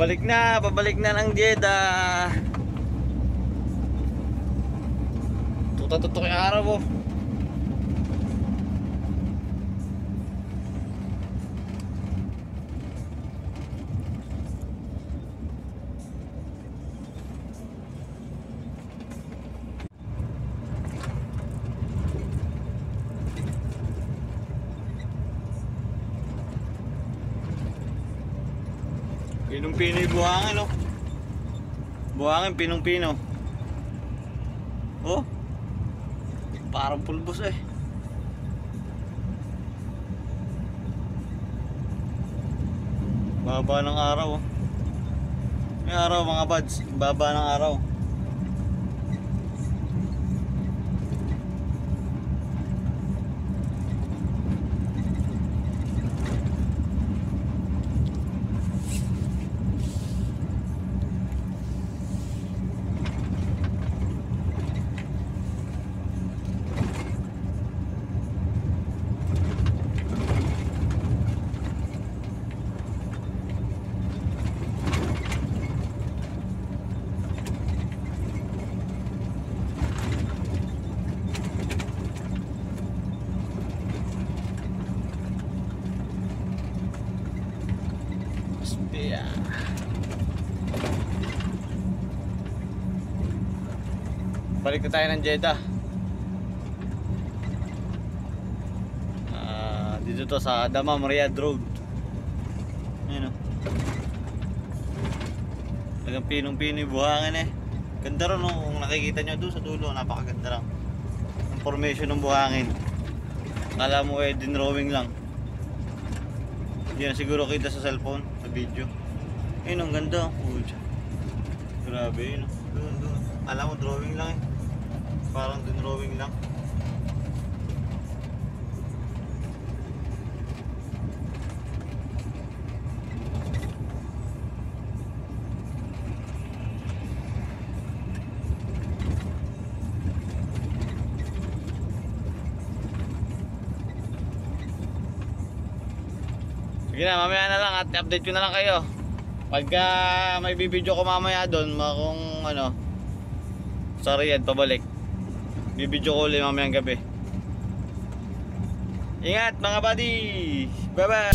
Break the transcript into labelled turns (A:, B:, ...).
A: Pabalik na, pabalik na ng Jeddah. Tuta-tutok yung araw oh. Pinong-pino yung buhangin, oh. Buhangin, pinong-pino. Oh. Parang pulbos eh. Baba ng araw, oh. May araw mga buds. Baba ng araw. Spia. Balik na tayo ng Jeddah. Ah, dito to sa Damam Riyadh Road. Ayun oh. Talagang pinong-pino yung buhangin eh. Ganda rin oh, kung nakikita nyo doon sa dulo, napakaganda lang. Ang formation ng buhangin. Kala mo eh, dinrowing lang. Yan siguro kita sa cellphone, video. Ayun, ang ganda. Tiyan. Grabe yun. Doon, doon. Alam mo, drawing lang eh. Parang din drawing lang. Sige na, mamaya na lang at update ko na lang kayo. Pagka uh, may bibidyo ko mamaya doon, kung ano, sa Riyadh pabalik. Bibidyo ko ulit mamayang gabi. Ingat mga buddy! Bye bye!